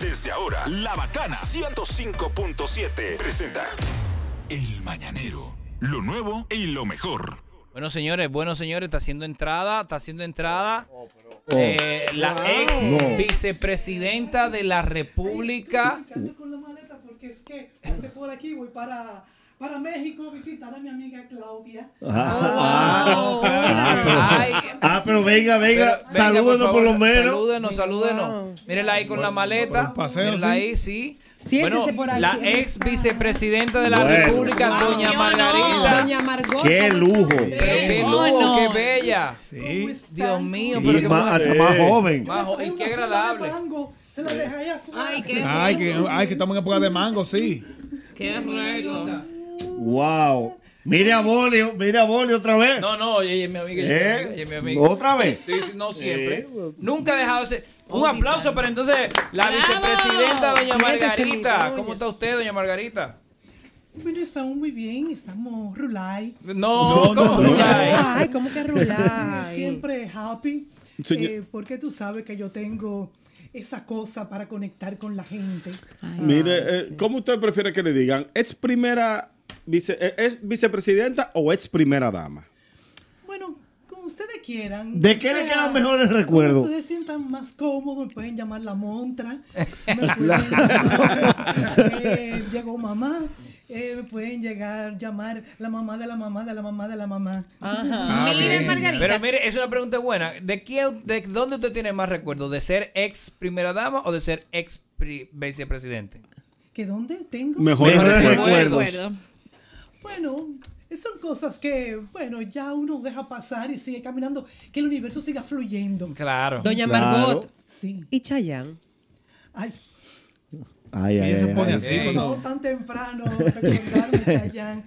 Desde ahora, La Bacana 105.7 presenta El Mañanero. Lo nuevo y lo mejor. Bueno, señores, bueno, señores, está haciendo entrada, está haciendo entrada eh, la ex No. vicepresidenta de la República. Ando con la maleta porque es que pasé por aquí, voy para, para México visitar a mi amiga Claudia. Ah, ah, Ay, pero, ah, pero venga, venga, venga, salúdenos por, favor, lo menos. Salúdenos, salúdenos. Mírenla ahí con la maleta. Mírenla ahí, sí. Siéntese Bueno, por aquí. la ex vicepresidenta de la Bueno. República, doña Margarita. Doña Margot. Qué lujo. Pero qué lujo, qué bella. Dios mío, pero Y qué más- hasta más joven. Más jo- y qué agradable. Se la dejé ahí afuera. Ay, qué Ay, que, ay, que estamos en época de mango, sí. qué rico. Wow. Mire a Bolio, mire a Bolio otra vez. No, no, ella es mi amiga. ella ¿Eh? amiga, ella es mi amiga. ¿Otra vez? Sí, sí, no siempre. Nunca ha dejado de ser. Un aplauso para entonces la vicepresidenta, doña Margarita. ¿Cómo está usted, doña Margarita? Bueno, estamos muy bien, estamos rulay. No, ¿cómo no? Ay, ¿cómo que rular? siempre happy. Eh, porque tú sabes que yo tengo esa cosa para conectar con la gente. Mire, eh, ¿cómo usted prefiere que le digan? ¿Es primera vice, eh, es vicepresidenta o es primera dama? Bueno, como ustedes quieran. ¿De qué le quedan mejores recuerdos? Ustedes se sientan más cómodos, me pueden llamar la montra, me pueden llamar, eh, llegó mamá, eh, me pueden llegar, llamar la mamá de la mamá de la mamá de la mamá. Mire, Margarita. Pero mire, es una pregunta buena. ¿De quién, de dónde usted tiene más recuerdo? ¿De ser ex primera dama o de ser ex vicepresidente? ¿Que dónde tengo? Mejores Mejores recuerdos. recuerdos. Bueno, son cosas que, bueno, ya uno deja pasar y sigue caminando, que el universo siga fluyendo. Claro. Doña Claro. Margot. Sí. ¿Y Chayanne? Ay, Ay, ay, ay, así por favor, tan temprano recordarme Chayanne.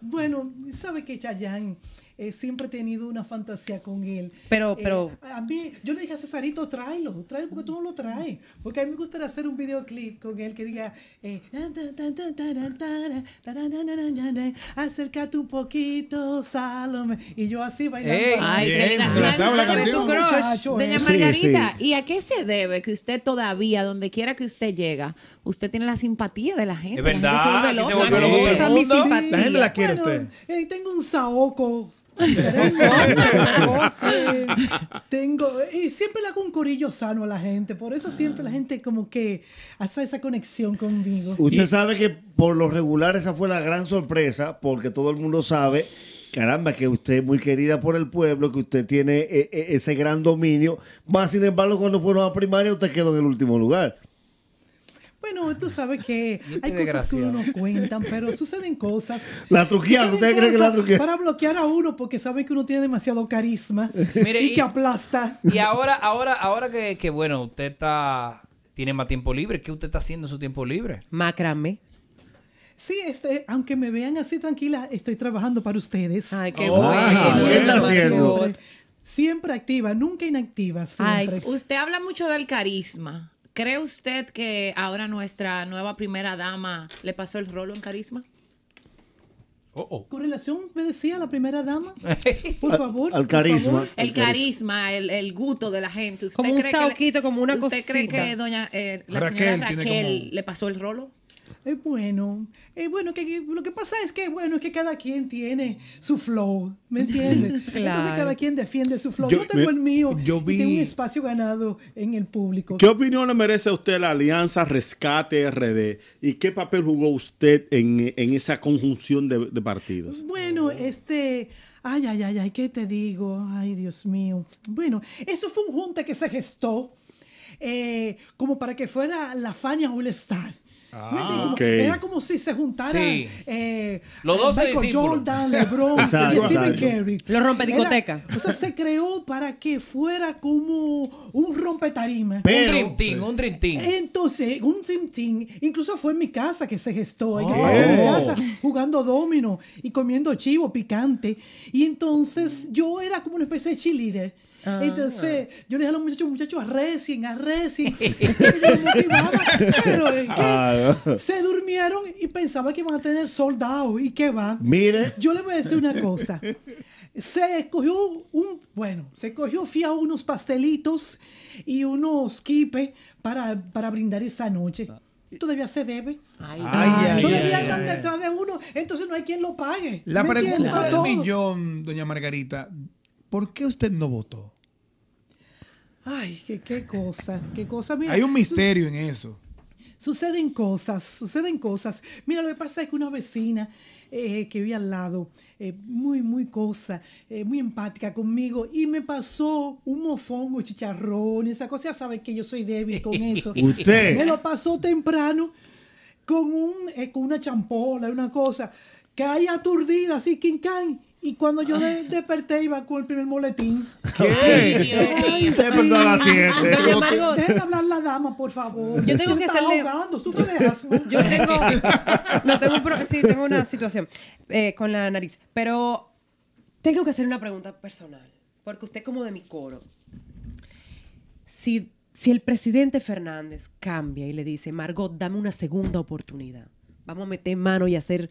Bueno, sabe que Chayanne eh, siempre he tenido una fantasía con él. Pero- Eh, pero- a mí, yo le dije a Cesarito, tráelo, tráelo porque tú no lo traes. Porque a mí me gustaría hacer un videoclip con él que diga, eh, acércate un poquito, Salome. Y yo así bailando. Ey. Ay, Bien, la la canción. Muchacho, Doña eh. Sí, Margarita, sí. ¿y a qué se debe que usted todavía, donde quiera que usted llega, usted tiene la simpatía de la gente? Es La gente verdad, se vuelve aquí se loca. vuelve loco todo el Esa es mi mundo. simpatía. La gente la quiere Bueno, usted. eh, tengo un saoco. Tengo y siempre le hago un corillo sano a la gente por eso siempre la gente como que hace esa conexión conmigo Usted sabe que por lo regular esa fue la gran sorpresa, porque todo el mundo sabe, caramba, que usted es muy querida por el pueblo, que usted tiene eh, eh, ese gran dominio. Más sin embargo, cuando fueron a primaria, usted quedó en el último lugar. Bueno tú sabes que hay cosas que uno no cuentan pero suceden cosas La Suceden ¿usted cree que la cosas truquearon? para bloquear a uno porque saben que uno tiene demasiado carisma Mire, y y- que aplasta Y ahora, ahora, ahora que, que, bueno, usted está tiene más tiempo libre, ¿qué usted está haciendo en su tiempo libre? Macramé. sí este aunque me vean así tranquila estoy trabajando para ustedes Ay, qué Oh, bueno. ¿qué está haciendo? Siempre, siempre activa, nunca inactiva. Ay. Usted habla mucho del carisma. ¿Cree usted que ahora nuestra nueva primera dama le pasó el rolo en carisma? Oh, oh. Con relación, me decía la primera dama, por favor. al carisma. favor. El carisma, el, el gusto de la gente. ¿Usted Como un cree que le- saoquito, como una ¿Usted cree cosita. que doña eh, la Raquel señora Raquel como- le pasó el rolo? Es bueno. Es bueno que, que- lo que pasa es que bueno, es que cada quien tiene su flow, ¿me entiendes? Entonces cada quien defiende su flow. Yo, Yo- tengo me- el mío yo y tengo un espacio ganado en el público. ¿Qué opinión le merece a usted la alianza Rescate RD? ¿Y qué papel jugó usted en, en esa conjunción de, de partidos? Bueno, este, ay, ay, ay, ay, ¿qué te digo? Ay, Dios mío. Bueno, eso fue un junte que se gestó eh, como para que fuera la Fania All Star. ¿Me entiendes? Como- ok. Era como si se juntaran Sí. eh, Los doce Michael discípulos. Jordan, LeBron Exacto, y Stephen. Curry. Los rompediscotecas. O sea, se creó para que fuera como un rompetarima. Pero- un dream team, un dream team. Entonces, un Dream Team, incluso fue en mi casa que se gestó, Oh. en mi casa, jugando domino y comiendo chivo picante. Y entonces yo era como una especie de cheerleader. Entonces yo le dije a los muchachos, muchachos, arrecien, arrecien. yo los motivaba, pero es que Ah, no. se durmieron y pensaban que iban a tener soldado. ¿Y qué va? Mire. Yo le voy a decir una cosa. se escogió un, bueno, se escogió fía unos pastelitos y unos quipes para, para brindar esta noche. Todavía se debe. Ay, Ay, ay, Todavía ay, están ay. detrás de uno, entonces no hay quien lo pague. La pregunta del millón, doña Margarita, ¿por qué usted no votó? Ay, qué, qué cosa, qué cosa. Mira, Hay un misterio en eso. Suceden cosas, suceden cosas. Mira, lo que pasa es que una vecina eh, que vi al lado, eh, muy, muy cosa, eh, muy empática conmigo, y me pasó un mofongo, chicharrón, esa cosa, ya sabe que yo soy débil con eso. Usted. Me lo pasó temprano con, un, con una champola, una cosa, caí aturdida, así, quincán. Y cuando yo de- desperté iba con el primer moletín. Ay, Dios Ay, sí. Despertó a las siete. Doña Margot, Dejen hablar la dama, por favor. Yo tengo que está hacerle- ahogando, sufre de asma. yo tengo. No, tengo un pro- sí, tengo una situación eh, con la nariz. Pero tengo que hacer una pregunta personal. Porque usted, como de mi coro. Si, si el presidente Fernández cambia y le dice, Margot, dame una segunda oportunidad. Vamos a meter mano y hacer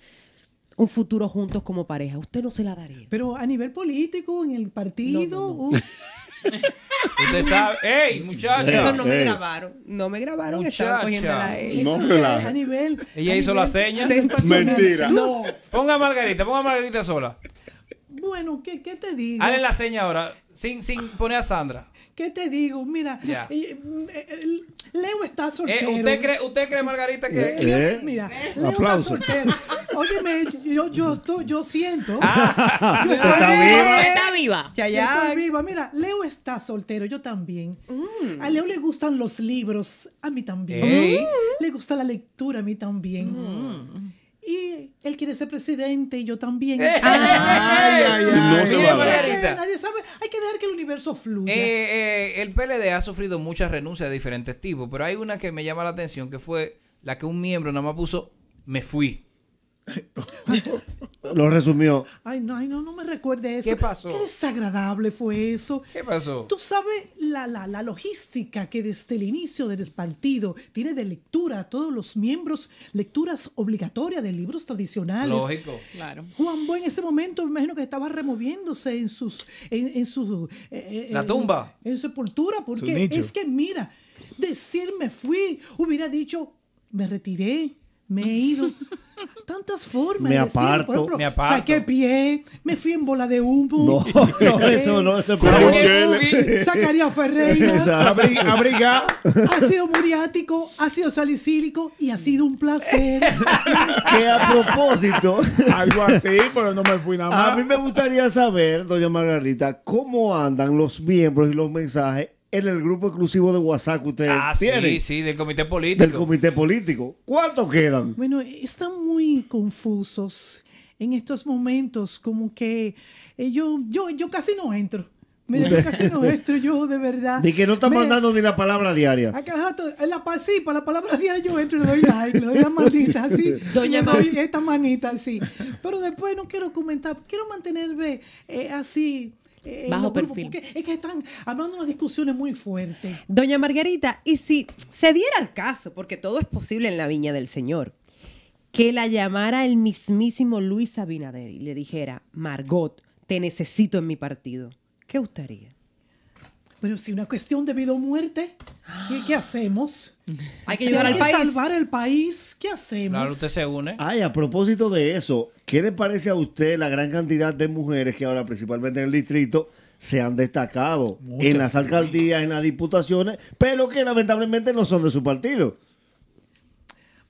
un futuro juntos como pareja. ¿Usted no se la daría? Pero a nivel político, en el partido. No, no, uh, Usted sabe. ¡Ey, muchacha! Eso no me Ey. grabaron. No me grabaron. Estaban Muchacha. cogiendo la L. No relaje. a nivel. Ella a hizo la nivel- seña. Sí. Mentira. No. Ponga a Margarita, ponga a Margarita sola. Bueno, ¿qué, qué te digo? Hazle la seña ahora, sin, sin poner a Sandra. ¿Qué te digo? Mira, Ya. eh, eh, Leo está Eh, soltero. ¿usted, cree, ¿Usted cree, Margarita, que.? Eh, ¿Eh? Mira, Leo Aplauso. está soltero. Óyeme, yo, yo, estoy- yo siento. Ah. yo Está viva. Está viva. Yo estoy viva. Mira, Leo está soltero, yo también. Mm. A Leo le gustan los libros, a mí también. Le gusta la lectura, a mí también. Y él quiere ser presidente y yo también. ¡Eh! Ay, ay, Si no se va a dar. Nadie sabe, hay que dejar que el universo fluya. Eh, eh, el PLD ha sufrido muchas renuncias de diferentes tipos, pero hay una que me llama la atención, que fue la que un miembro nada más puso, me fui. Lo resumió. Ay, no, ay, no, no me recuerde eso. ¿Qué pasó? Qué desagradable fue eso. ¿Qué pasó? Tú sabes la, la, la logística que desde el inicio del partido tiene de lectura a todos los miembros, lecturas obligatorias de libros tradicionales. Lógico. Claro. Juan Bo en ese momento me imagino que estaba removiéndose en sus en, en su eh, eh, La en- tumba. en, sepultura porque es que mira decir me fui hubiera dicho me retiré me he ido tantas formas Me aparto. Por ejemplo, Me aparto. saqué pie me fui en bola de humo No, no, eso no, eso es Michelle. Sacaría Ferreira. Abri- abriga. ha sido muriático ha sido salicílico y ha sido un placer Que a propósito, Algo así, pero no me fui nada más. a mí me gustaría saber, doña Margarita, cómo andan los miembros y los mensajes en el grupo exclusivo de WhatsApp que ustedes Ah, tienen sí, sí, del comité político. del comité político. ¿Cuántos quedan? Bueno, están muy confusos en estos momentos, como que eh, yo, yo, yo casi no entro. Mira, yo casi no entro, yo de verdad. Ni que no está mandando ni la palabra diaria. A cada rato, en la, pa- sí, para la palabra diaria yo entro y le doy like, le doy la manita así. Doña le doy esta manita así. Pero después no quiero comentar, quiero mantenerme eh, así. Eh, Bajo perfil. Es que están hablando unas discusiones muy fuertes. Doña Margarita, y si se diera el caso, porque todo es posible en la viña del Señor, que la llamara el mismísimo Luis Abinader y le dijera, Margot, te necesito en mi partido, ¿qué usted haría? Pero si una cuestión de vida o muerte, ¿qué, qué hacemos? Hay que Si ayudar hay al que país. salvar el país, ¿qué hacemos? Claro, usted se une. Ay, a propósito de eso, ¿qué le parece a usted la gran cantidad de mujeres que ahora, principalmente en el distrito, se han destacado en las alcaldías, en las diputaciones, pero que lamentablemente no son de su partido?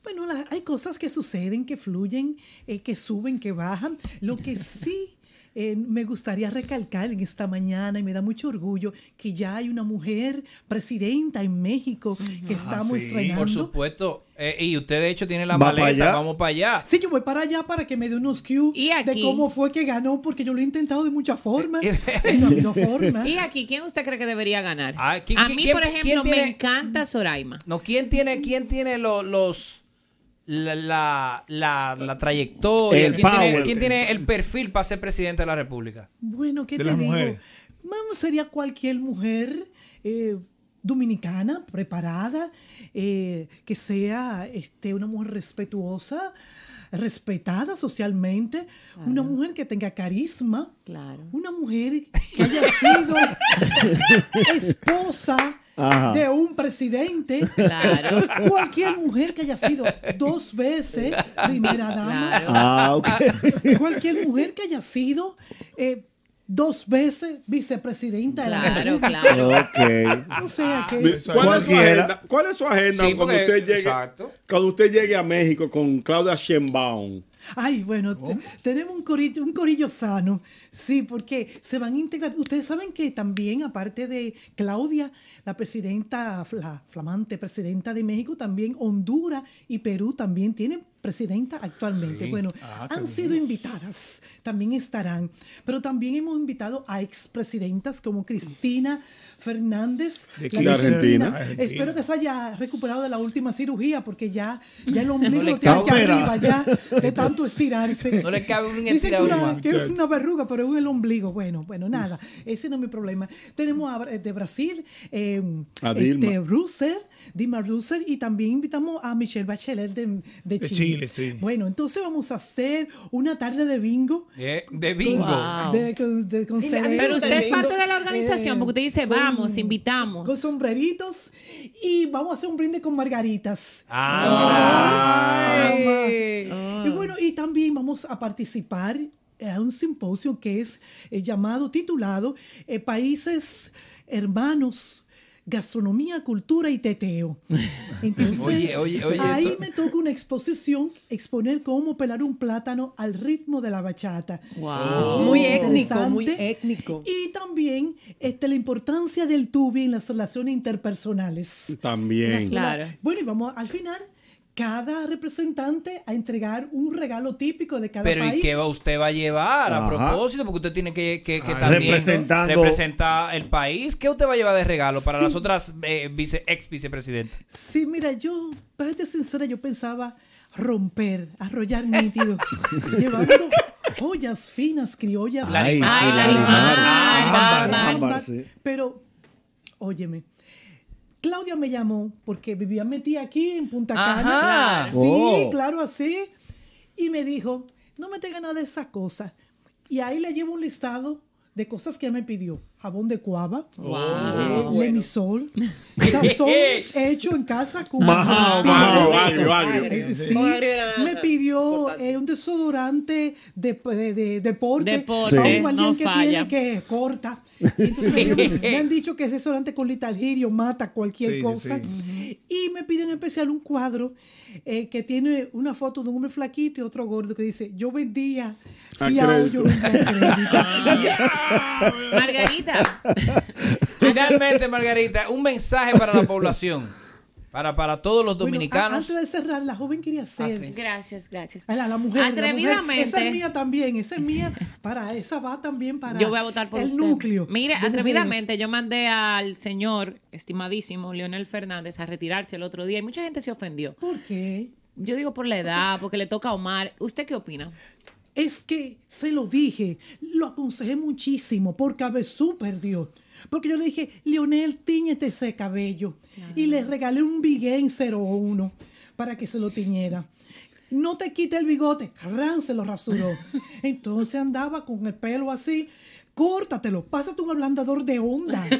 Bueno, la- hay cosas que suceden, que fluyen, eh, que suben, que bajan. Lo que sí eh, me gustaría recalcar en esta mañana, y me da mucho orgullo, que ya hay una mujer presidenta en México que estamos sí. estrenando. Por supuesto. Eh, y usted, de hecho, tiene la Va maleta. Vamos para allá. Sí, yo voy para allá para que me dé unos cues Y de cómo fue que ganó, porque yo lo he intentado de muchas formas Eh, y no ha habido forma. Y aquí, ¿quién usted cree que debería ganar? Ah, ¿quién- a mí, quién- por ejemplo, tiene- me encanta Soraima. No, ¿quién tiene, quién tiene lo- los la, la, la, la trayectoria? El ¿Quién, tiene, power. quién tiene el perfil para ser presidente de la República? Bueno, ¿qué De te las digo? mujeres. Vamos, sería cualquier mujer eh, dominicana, preparada, eh, que sea este, una mujer respetuosa, respetada socialmente, una mujer que tenga carisma, Claro. una mujer que haya sido esposa Ajá. de un presidente, Claro. cualquier mujer que haya sido dos veces primera dama, Claro. Ah, cualquier mujer que haya sido eh, dos veces vicepresidenta de la Claro, República. claro. ok. O sea que ¿Cuál es, su agenda, ¿Cuál es su agenda Sí, cuando porque- usted llegue exacto. cuando usted llegue a México con Claudia Sheinbaum? Ay, bueno, te- tenemos un corillo, un corillo sano. Sí, porque se van a integrar. Ustedes saben que también, aparte de Claudia, la presidenta, la flamante presidenta de México, también Honduras y Perú también tienen presidenta actualmente. Bueno, han sido invitadas, también estarán. Pero también hemos invitado a expresidentas como Cristina Fernández, De la Argentina. Argentina. Argentina. Espero que se haya recuperado de la última cirugía, porque ya, ya el ombligo lo tiene aquí arriba, ya de tanto estirarse. No le cabe un estirado una, que es una verruga, pero es el ombligo. Bueno, bueno, nada, ese no es mi problema. Tenemos a- de Brasil, eh, A Dilma. este, Dilma Rousseff, y también invitamos a Michelle Bachelet de, de De Chile. Chile, sí. Bueno, entonces vamos a hacer una tarde de bingo. Eh, De bingo. Wow. De, con- de- Pero usted es de- parte de la organización, porque usted dice, con- vamos, invitamos. Con sombreritos y vamos a hacer un brinde con margaritas. Ah, Y bueno, y también vamos a participar a un simposio que es eh, llamado, titulado eh, Países Hermanos. Gastronomía, cultura y teteo. Entonces, Oye, oye, oye, ahí me toca una exposición, exponer cómo pelar un plátano al ritmo de la bachata. Wow. Es Muy étnico, interesante. muy étnico. Y también este, la importancia del tubi en las relaciones interpersonales. También. Las- Claro. Bueno, y vamos al final, cada representante a entregar un regalo típico de cada Pero ¿y país. qué va usted va a llevar a propósito? Porque usted tiene que, que, que Ah, también representando- representar el país. ¿Qué usted va a llevar de regalo para Sí. las otras eh, vice, ex vicepresidentas? Sí, mira, yo, para ser sincera, yo pensaba romper, arrollar nítido, llevando joyas finas, criollas. Ay, sí, Ay, la la Aymar. Aymar, Ámbar, Ámbar. ámbar, sí. Pero, óyeme, Claudia me llamó porque vivía metida aquí en Punta Ajá. Cana. Sí, Oh. claro, así. Y me dijo, no me tenga nada de esa cosa. Y ahí le llevo un listado de cosas que ella me pidió. Jabón de cuava, Wow. lemisol, sazón hecho en casa con. Eh, sí, me pidió eh, un desodorante de, de, de- deporte, Deporte, un alguien no que falla. tiene que corta. Y entonces me, han dicho que ese desodorante con litalgirio mata cualquier Sí, sí, cosa. Y me piden en especial un cuadro eh, que tiene una foto de un hombre flaquito y otro gordo que dice, yo vendía crédito. yo vendía crédito. Margarita, Finalmente, Margarita, un mensaje para la población, para, para todos los Bueno, a- dominicanos. antes de cerrar, la joven quería ser... sí. gracias, gracias. A la, la mujer, la mujer. Atrevidamente. Esa es mía también, esa es mía. Para esa va también para Yo voy a votar por el usted. núcleo. Mire, atrevidamente, yo mandé al señor estimadísimo Leonel Fernández a retirarse el otro día y mucha gente se ofendió. ¿Por qué? Yo digo por la edad, porque le toca a Omar. ¿Usted qué opina? Es que se lo dije, lo aconsejé muchísimo por cabezú perdió. Porque yo le dije, Leonel, tiñete ese cabello. Y le regalé un Biguén 01 para que se lo tiñera. No te quite el bigote, Ran se lo rasuró. Entonces andaba con el pelo así. Córtatelo, pásate un ablandador de onda.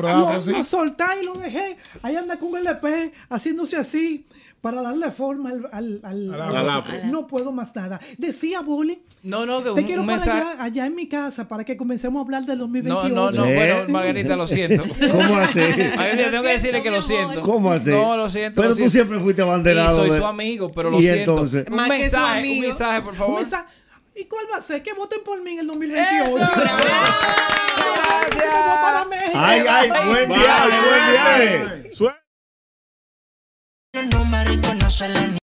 Lo, lo solté y lo dejé. Ahí anda con el LP haciéndose así para darle forma al, al, al- Al al- Al afro. No puedo más nada. Decía Bully. No, no, que Te un, quiero un para allá, allá en mi casa para que comencemos a hablar del No, 2028. no, no, ¿Eh? bueno, Margarita, lo siento. ¿Cómo así? Margarita, tengo que decirle que lo siento. ¿Cómo así? No, lo siento. Pero lo tú siento. siempre fuiste abanderado. Y soy de- su amigo, pero lo ¿Y siento. entonces? Un mensaje, un mensaje, por Un favor. mensaje. ¿Y cuál va a ser? Que voten por mí en el 2028. ¡Eso! Gracias. para México. Ay, ay, buen viaje, buen viaje. Suerte. Los números y conoce la